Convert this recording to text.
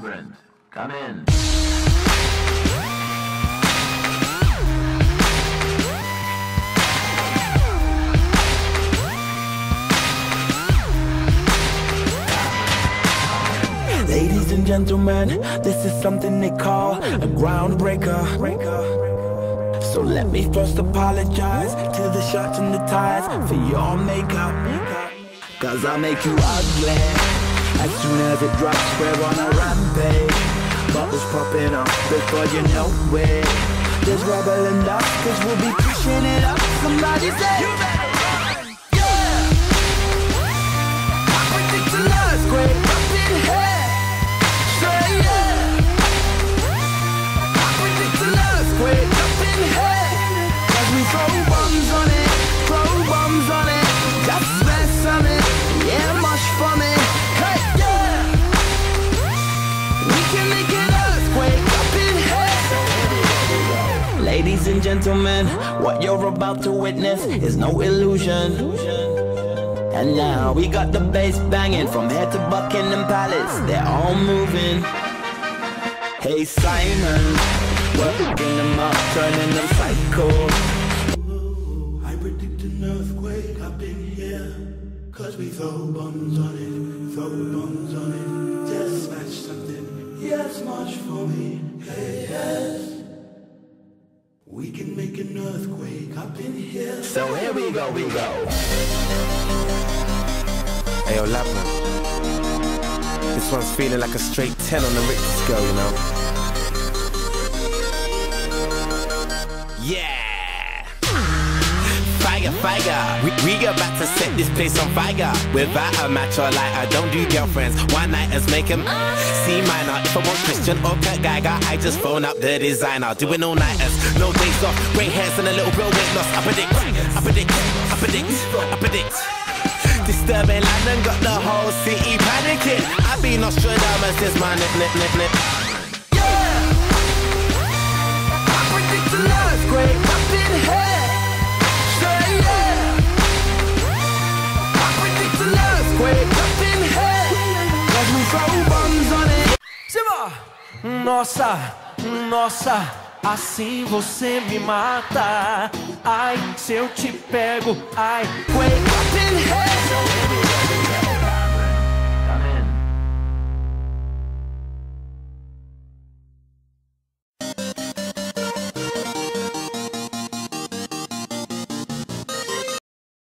Come in. Ladies and gentlemen, this is something they call a groundbreaker. So let me first apologize to the shirts and the ties for your makeup. Cause I make you ugly as soon as it drops. We're on a rampage. Bubbles popping up before you know it. There's rubble dust, cause we'll be pushing it up. Somebody say, Ladies and gentlemen, what you're about to witness is no illusion. And now we got the bass banging from here to Buckingham Palace. They're all moving. Hey Simon, working them up, turning them psycho. I predict an earthquake up in here. Cause we throw bombs on it, throw bombs on it. Just smash something, yes, much for me. Hey, yes. We can make an earthquake up in here. So here we go, we go. Hey, yo, Labman. This one's feeling like a straight 10 on the Richter scale, you know? Yeah! Fire, fire. We, we about to set this place on fire. Without a match or lighter, don't do girlfriends. One nighters make him C minor. If I want Christian or Kurt Geiger, I just phone up the designer. Doing all nighters, no days off. Grey hairs and a little bit weight loss. I predict, I predict, I predict, I predict. Disturbing London got the whole city panicking. I've been Nostradamus, this my nip, nip, nip, nip. Nossa, nossa, assim você me mata. Ai, se eu te pego, ai, Quake up in here.